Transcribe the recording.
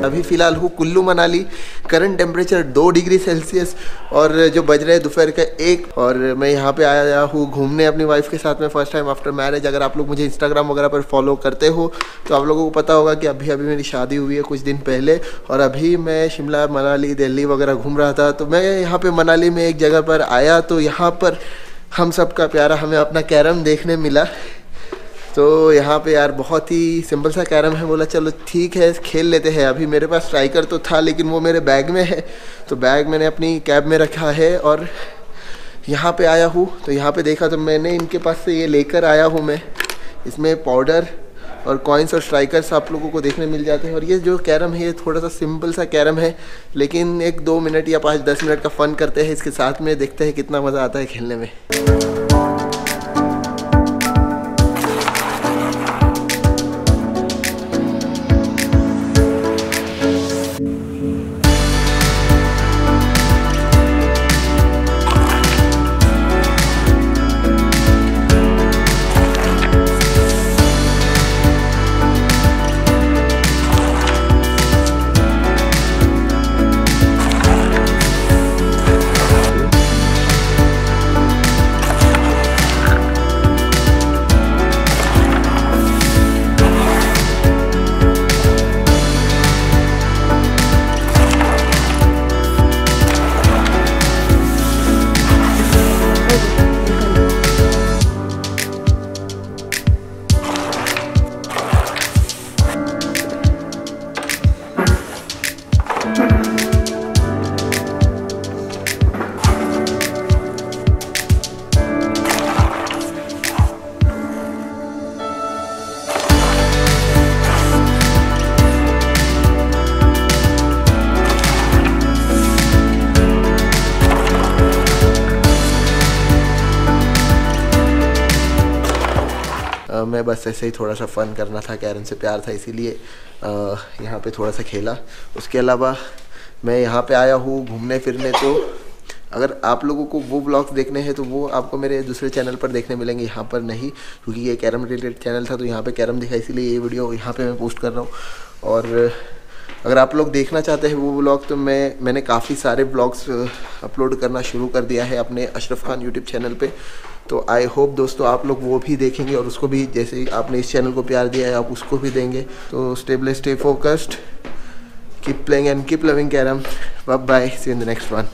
अभी फ़िलहाल हूँ कुल्लू मनाली। करंट टेम्परेचर दो डिग्री सेल्सियस और जो बज रहे दोपहर का एक। और मैं यहाँ पे आया हूँ घूमने अपनी वाइफ के साथ में फ़र्स्ट टाइम आफ्टर मैरिज अगर आप लोग मुझे इंस्टाग्राम वगैरह पर फॉलो करते हो तो आप लोगों को पता होगा कि अभी अभी मेरी शादी हुई है कुछ दिन पहले। और अभी मैं शिमला, मनाली, दिल्ली वगैरह घूम रहा था। तो मैं यहाँ पर मनाली में एक जगह पर आया तो यहाँ पर हम सब का प्यारा हमें अपना कैरम देखने मिला। तो यहाँ पे यार बहुत ही सिंपल सा कैरम है बोला, चलो ठीक है, खेल लेते हैं। अभी मेरे पास स्ट्राइकर तो था, लेकिन वो मेरे बैग में है। तो बैग मैंने अपनी कैब में रखा है और यहाँ पे आया हूँ। तो यहाँ पे देखा तो मैंने इनके पास से ये लेकर आया हूँ मैं। इसमें पाउडर और कॉइन्स और स्ट्राइकर्स आप लोगों को देखने मिल जाते हैं। और ये जो कैरम है, ये थोड़ा सा सिंपल सा कैरम है, लेकिन एक दो मिनट या पाँच दस मिनट का फ़न करते हैं, इसके साथ में देखते हैं कितना मज़ा आता है खेलने में। मैं बस ऐसे ही थोड़ा सा फ़न करना था कैरन से प्यार था, इसीलिए यहाँ पे थोड़ा सा खेला। उसके अलावा मैं यहाँ पे आया हूँ घूमने फिरने तो अगर आप लोगों को वो ब्लॉग्स देखने हैं तो वो आपको मेरे दूसरे चैनल पर देखने मिलेंगे, यहाँ पर नहीं, क्योंकि ये कैरम रिलेटेड चैनल था तो यहाँ पर कैरम दिखा, इसीलिए ये वीडियो यहाँ पर मैं पोस्ट कर रहा हूँ। और अगर आप लोग देखना चाहते हैं वो ब्लॉग तो मैं, मैंने काफ़ी सारे ब्लॉग्स अपलोड करना शुरू कर दिया है अपने अशरफ खान यूट्यूब चैनल पे। तो आई होप दोस्तों आप लोग वो भी देखेंगे और उसको भी, जैसे आपने इस चैनल को प्यार दिया है, आप उसको भी देंगे। तो stable stay focused keep playing and keep loving carrom bye see in the next one